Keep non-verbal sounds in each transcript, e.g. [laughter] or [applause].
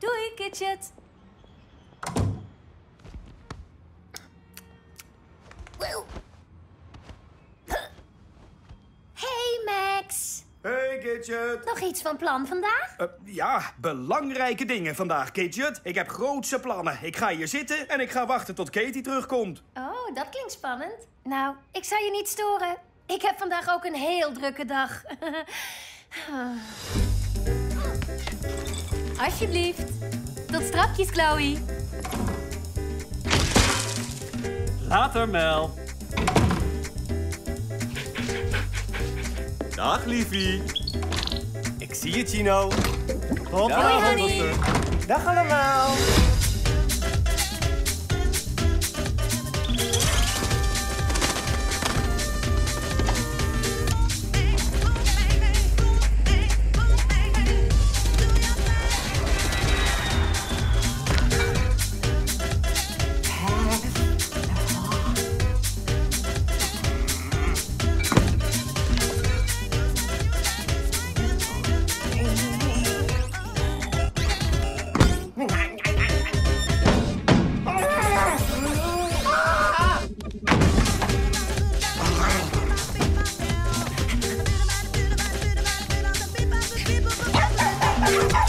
Doei, Kitchet. Hey, Max. Hey, Kidget. Nog iets van plan vandaag? Uh, ja, belangrijke dingen vandaag, Kidget. Ik heb grootse plannen. Ik ga hier zitten en ik ga wachten tot Katie terugkomt. Oh, dat klinkt spannend. Nou, ik zal je niet storen. Ik heb vandaag ook een heel drukke dag. [laughs] Alsjeblieft. Tot strakjes, Chloe. Later, Mel. Dag, liefie. Ik zie je, Chino. Tot honey. Dag allemaal. Yeah.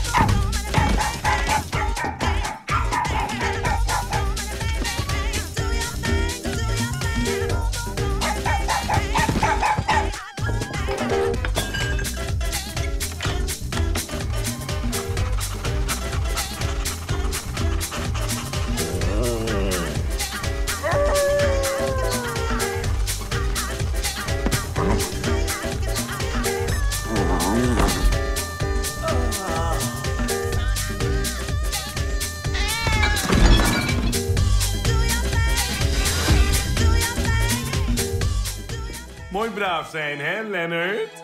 Mooi braaf zijn, hè, Leonard?